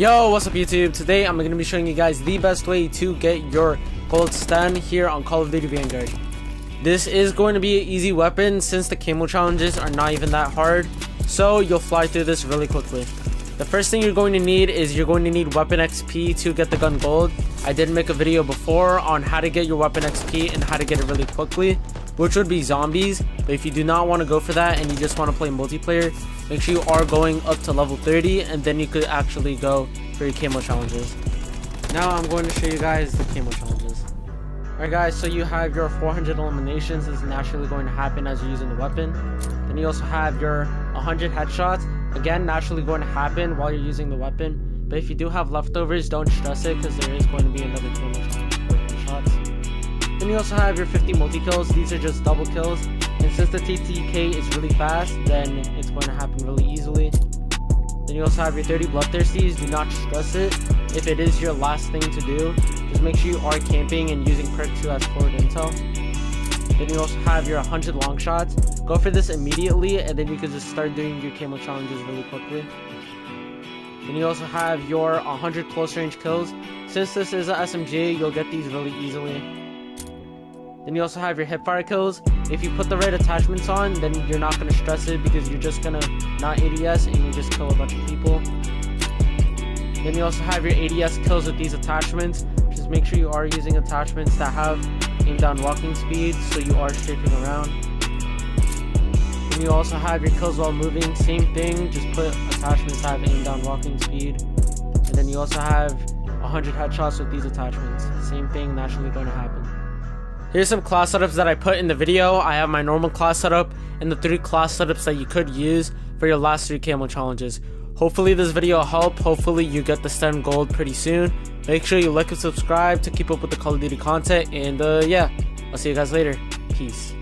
Yo, what's up YouTube? Today I'm going to be showing you guys the best way to get your gold Sten here on Call of Duty Vanguard. This is going to be an easy weapon since the camo challenges are not even that hard, so you'll fly through this really quickly. The first thing you're going to need is you're going to need weapon XP to get the gun gold. I did make a video before on how to get your weapon XP and how to get it really quickly, which would be zombies. But if you do not want to go for that and you just want to play multiplayer, make sure you are going up to level 30 and then you could actually go for your camo challenges. Now I'm going to show you guys the camo challenges. Alright guys, so you have your 400 eliminations. Is naturally going to happen as you're using the weapon. Then you also have your 100 headshots. Again, naturally going to happen while you're using the weapon. But if you do have leftovers, don't stress it because there is going to be another camo shots. Then you also have your 50 multi-kills. These are just double kills. And since the TTK is really fast, then it's going to happen really easily. Then you also have your 30 bloodthirsties. Do not stress it. If it is your last thing to do, just make sure you are camping and using perk 2 as forward intel. Then you also have your 100 long shots. Go for this immediately and then you can just start doing your camo challenges really quickly. Then you also have your 100 close range kills. Since this is a SMG, you'll get these really easily. Then you also have your hipfire kills. If you put the right attachments on, then you're not going to stress it because you're just going to not ADS and you just kill a bunch of people. Then you also have your ADS kills with these attachments. Just make sure you are using attachments that have aim down walking speed so you are strafing around. Then you also have your kills while moving. Same thing, just put attachments that have aim down walking speed. And then you also have 100 headshots with these attachments. Same thing, naturally going to happen. Here's some class setups that I put in the video. I have my normal class setup and the three class setups that you could use for your last three camo challenges. Hopefully this video helped. Hopefully you get the Sten gold pretty soon. Make sure you like and subscribe to keep up with the Call of Duty content. And uh, yeah, I'll see you guys later. Peace.